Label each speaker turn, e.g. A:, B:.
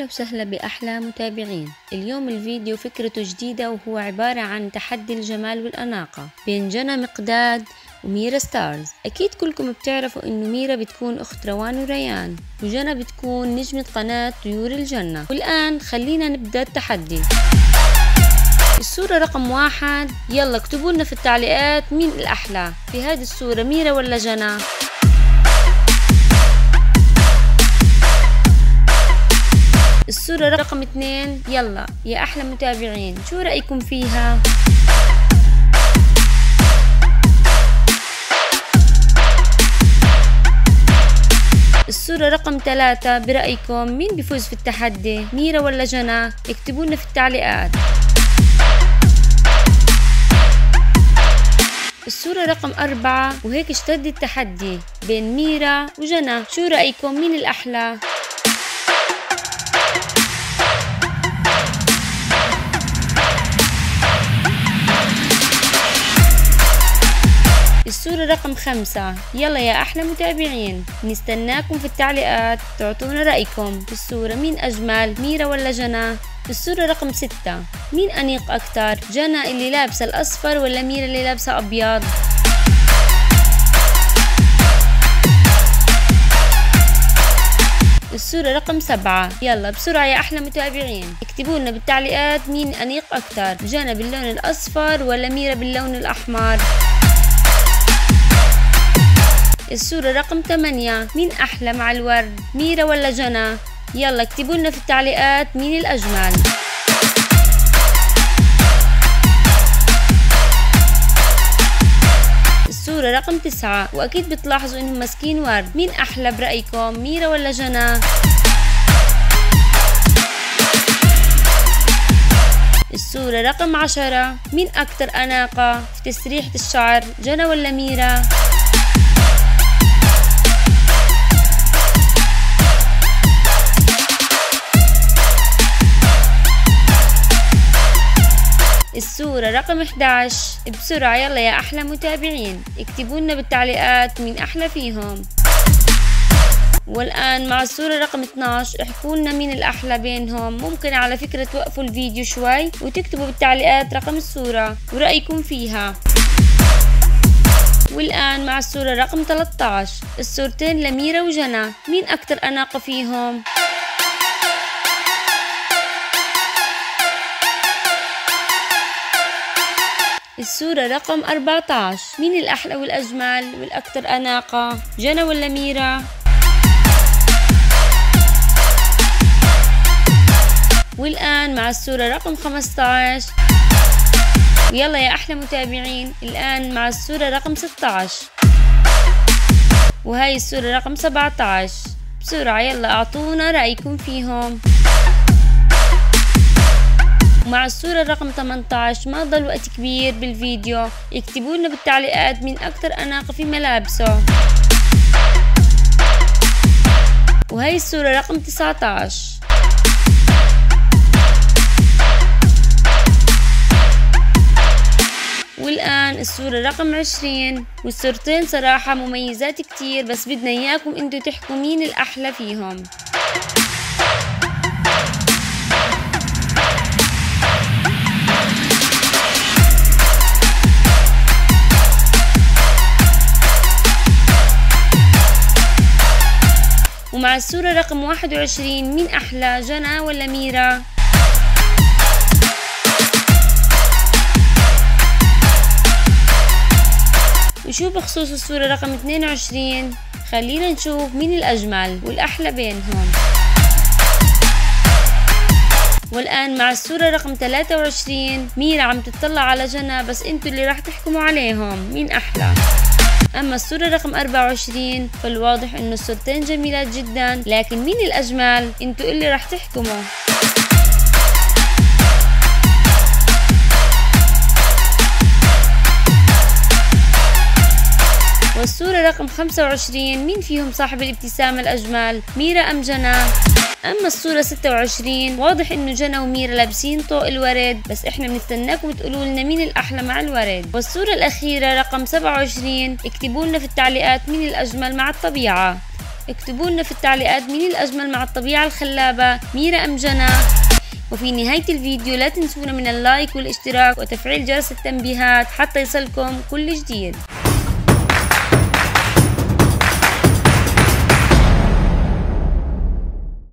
A: أهلا وسهلا بأحلى متابعين. اليوم الفيديو فكرته جديدة وهو عبارة عن تحدي الجمال والأناقة بين جنى مقداد وميرا ستارز. أكيد كلكم بتعرفوا إنه ميرا بتكون أخت روان وريان وجنى بتكون نجمة قناة طيور الجنة. والآن خلينا نبدأ التحدي. الصورة رقم واحد. يلا اكتبوا لنا في التعليقات مين الأحلى. في هذه الصورة ميرا ولا جنى؟ الصورة رقم اثنين يلا يا أحلى متابعين شو رأيكم فيها؟ الصورة رقم ثلاثة برأيكم مين بيفوز في التحدي؟ ميرا ولا جنى؟ اكتبوا لنا في التعليقات الصورة رقم أربعة وهيك اشتد التحدي بين ميرا وجنى شو رأيكم مين الأحلى؟ الصورة رقم خمسة. يلا يا أحلى متابعين نستناكم في التعليقات. تعطونا رأيكم. في الصورة مين أجمل ميرا ولا جنى الصورة رقم ستة. مين أنيق أكتر؟ جنى اللي لابسة الأصفر ولا ميرا اللي لابسة أبيض؟ الصورة رقم سبعة. يلا بسرعة يا أحلى متابعين. اكتبوا لنا بالتعليقات مين أنيق أكتر. جنى باللون الأصفر ولا ميرا باللون الأحمر؟ الصورة رقم 8 مين أحلى مع الورد. ميرا ولا جنى يلا اكتبوا لنا في التعليقات مين الأجمل. الصورة رقم تسعة. وأكيد بتلاحظوا إنهم ماسكين ورد. مين أحلى برأيكم؟ ميرا ولا جنى الصورة رقم عشرة. مين أكتر أناقة في تسريحة الشعر؟ جنى ولا ميرا؟ الصورة رقم 11 بسرعة يلا يا أحلى متابعين. اكتبوا لنا بالتعليقات مين أحلى فيهم. والآن مع الصورة رقم 12 احكوا لنا مين الأحلى بينهم. ممكن على فكرة توقفوا الفيديو شوي وتكتبوا بالتعليقات رقم الصورة ورأيكم فيها. والآن مع الصورة رقم 13 الصورتين لميرا وجنى. مين أكتر أناقة فيهم؟ الصورة رقم 14 مين الأحلى والأجمل والأكثر أناقة؟ جنى ولا ميرا؟ والآن مع الصورة رقم 15 يلا يا أحلى متابعين الآن مع الصورة رقم 16 وهاي الصورة رقم 17 بسرعة يلا أعطونا رأيكم فيهم. ومع الصورة رقم 18 ما ضل وقت كبير بالفيديو. اكتبوا لنا بالتعليقات مين أكثر أناقة في ملابسه. وهي الصورة رقم 19 والآن الصورة رقم 20 والصورتين صراحة مميزات كتير بس بدنا إياكم إنتو تحكوا مين الأحلى فيهم. ومع الصورة رقم واحد وعشرين مين أحلى جنى ولا ميرا؟ وشو بخصوص الصورة رقم 22 خلينا نشوف مين الأجمل والأحلى بينهم. والآن مع الصورة رقم 23 ميرا عم تطلع على جنى بس انتو اللي راح تحكموا عليهم. مين أحلى؟ أما الصورة رقم 24 فالواضح إنه الصورتين جميلات جدا لكن مين الأجمل؟ إنتو اللي راح تحكموا رقم 25 مين فيهم صاحب الابتسامة الأجمل؟ ميرا أم جنى؟ أما الصورة 26 واضح إنه جنى وميرا لابسين طوق الورد بس إحنا بنستناكم تقولوا لنا مين الأحلى مع الورد. والصورة الأخيرة رقم 27 اكتبوا لنا في التعليقات مين الأجمل مع الطبيعة. اكتبوا لنا في التعليقات مين الأجمل مع الطبيعة الخلابة. ميرا أم جنى؟ وفي نهاية الفيديو لا تنسونا من اللايك والاشتراك وتفعيل جرس التنبيهات حتى يصلكم كل جديد.